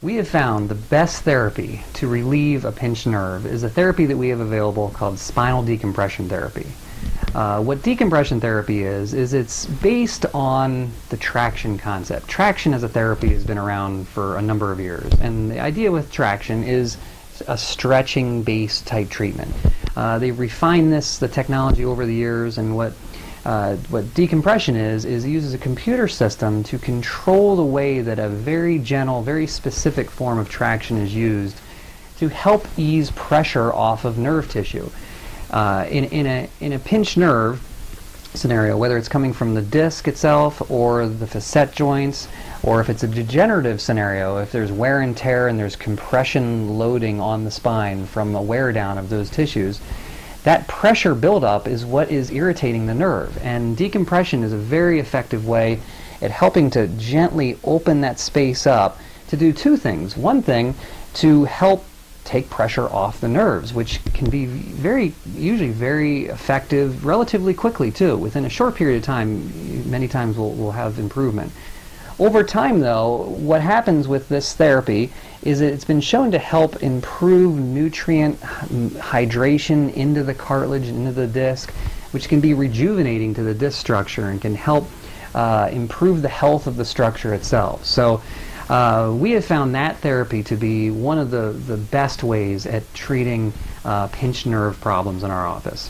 We have found the best therapy to relieve a pinched nerve is a therapy that we have available called spinal decompression therapy. Uh, what decompression therapy is, is it's based on the traction concept. Traction as a therapy has been around for a number of years, and the idea with traction is a stretching based type treatment. Uh, they've refined this, the technology over the years, and what uh, what decompression is, is it uses a computer system to control the way that a very gentle, very specific form of traction is used to help ease pressure off of nerve tissue. Uh, in, in, a, in a pinched nerve scenario, whether it's coming from the disc itself or the facet joints, or if it's a degenerative scenario, if there's wear and tear and there's compression loading on the spine from a wear down of those tissues, that pressure buildup is what is irritating the nerve. And decompression is a very effective way at helping to gently open that space up to do two things. One thing, to help take pressure off the nerves, which can be very, usually very effective relatively quickly too. Within a short period of time, many times we'll, we'll have improvement. Over time, though, what happens with this therapy is that it's been shown to help improve nutrient hydration into the cartilage, into the disc, which can be rejuvenating to the disc structure and can help uh, improve the health of the structure itself. So uh, we have found that therapy to be one of the, the best ways at treating uh, pinched nerve problems in our office.